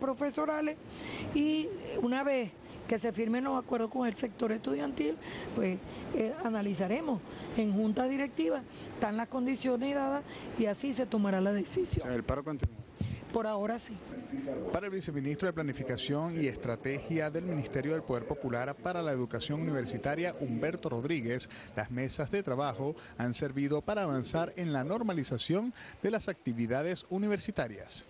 profesorales y una vez que se firmen los acuerdos con el sector estudiantil, pues eh, analizaremos en junta directiva, están las condiciones dadas y así se tomará la decisión. ¿El paro continúa? Por ahora sí. Para el viceministro de Planificación y Estrategia del Ministerio del Poder Popular para la Educación Universitaria, Humberto Rodríguez, las mesas de trabajo han servido para avanzar en la normalización de las actividades universitarias.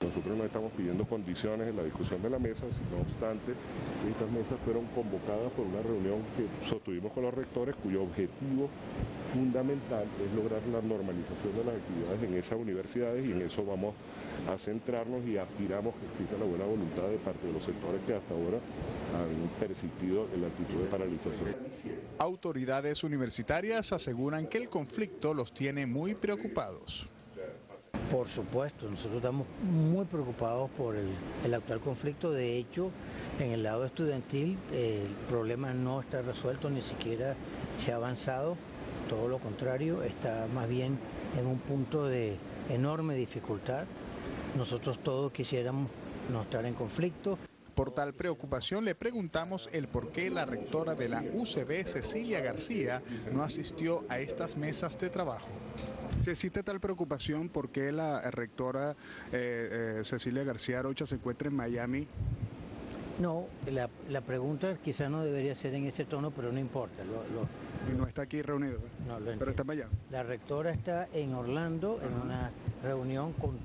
Nosotros no estamos pidiendo condiciones en la discusión de la mesa, no obstante, estas mesas fueron convocadas por una reunión que sostuvimos con los rectores cuyo objetivo fundamental es lograr la normalización de las actividades en esas universidades y en eso vamos a centrarnos y aspiramos que exista la buena voluntad de parte de los sectores que hasta ahora han persistido en la actitud de paralización. Autoridades universitarias aseguran que el conflicto los tiene muy preocupados. Por supuesto, nosotros estamos muy preocupados por el, actual conflicto. De hecho, en el lado estudiantil el problema no está resuelto, ni siquiera se ha avanzado. Todo lo contrario, está más bien en un punto de enorme dificultad. Nosotros todos quisiéramos no estar en conflicto. Por tal preocupación le preguntamos el por qué la rectora de la UCB, Cecilia García, no asistió a estas mesas de trabajo. Si existe tal preocupación, ¿por qué la rectora eh, eh, Cecilia García Rocha se encuentra en Miami? No, la, pregunta quizás no debería ser en ese tono, pero no importa. y no está aquí reunido, no, pero está en Miami. La rectora está en Orlando en una reunión con,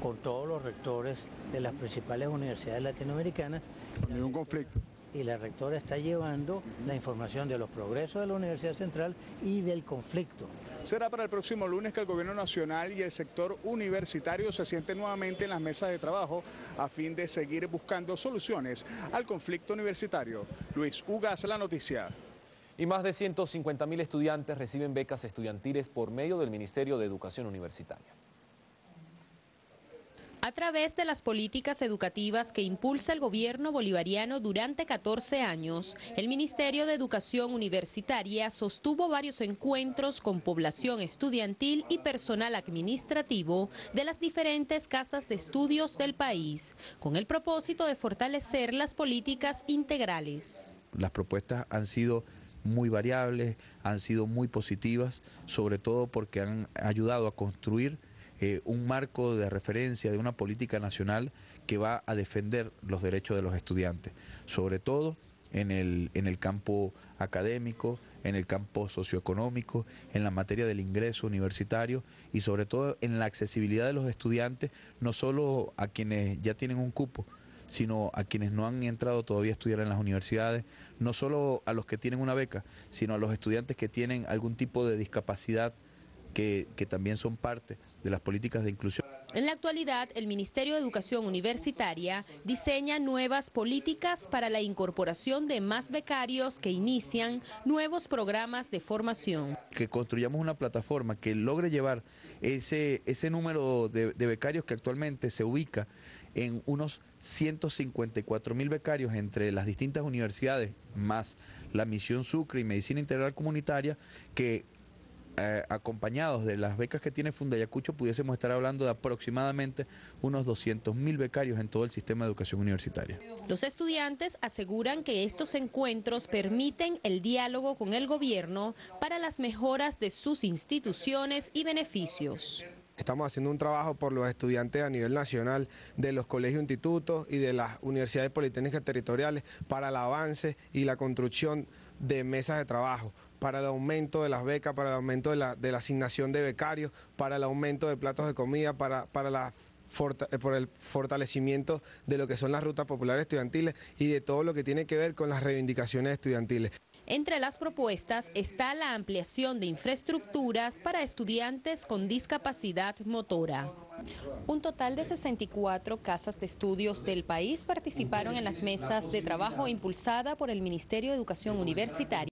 con todos los rectores de las principales universidades latinoamericanas. Ningún conflicto y la rectora está llevando la información de los progresos de la Universidad Central y del conflicto. Será para el próximo lunes que el Gobierno Nacional y el sector universitario se sienten nuevamente en las mesas de trabajo a fin de seguir buscando soluciones al conflicto universitario. Luis Ugas, la noticia. Y más de 150 mil estudiantes reciben becas estudiantiles por medio del Ministerio de Educación Universitaria. A través de las políticas educativas que impulsa el gobierno bolivariano durante 14 años, el Ministerio de Educación Universitaria sostuvo varios encuentros con población estudiantil y personal administrativo de las diferentes casas de estudios del país, con el propósito de fortalecer las políticas integrales. Las propuestas han sido muy variables, han sido muy positivas, sobre todo porque han ayudado a construir eh, un marco de referencia de una política nacional que va a defender los derechos de los estudiantes, sobre todo en el, en el campo académico, en el campo socioeconómico, en la materia del ingreso universitario y sobre todo en la accesibilidad de los estudiantes, no solo a quienes ya tienen un cupo, sino a quienes no han entrado todavía a estudiar en las universidades, no solo a los que tienen una beca, sino a los estudiantes que tienen algún tipo de discapacidad que, que también son parte de las políticas de inclusión. En la actualidad, el Ministerio de Educación Universitaria diseña nuevas políticas para la incorporación de más becarios que inician nuevos programas de formación. Que construyamos una plataforma que logre llevar ese, ese número de, de becarios que actualmente se ubica en unos 154 mil becarios entre las distintas universidades, más la misión Sucre y Medicina Integral Comunitaria, que eh, acompañados de las becas que tiene Fundayacucho, pudiésemos estar hablando de aproximadamente unos 200 mil becarios en todo el sistema de educación universitaria. Los estudiantes aseguran que estos encuentros permiten el diálogo con el gobierno para las mejoras de sus instituciones y beneficios. Estamos haciendo un trabajo por los estudiantes a nivel nacional de los colegios institutos y de las universidades politécnicas territoriales para el avance y la construcción de mesas de trabajo para el aumento de las becas, para el aumento de la, asignación de becarios, para el aumento de platos de comida, para, para eh, por el fortalecimiento de lo que son las rutas populares estudiantiles y de todo lo que tiene que ver con las reivindicaciones estudiantiles. Entre las propuestas está la ampliación de infraestructuras para estudiantes con discapacidad motora. Un total de 64 casas de estudios del país participaron en las mesas de trabajo impulsada por el Ministerio de Educación Universitaria.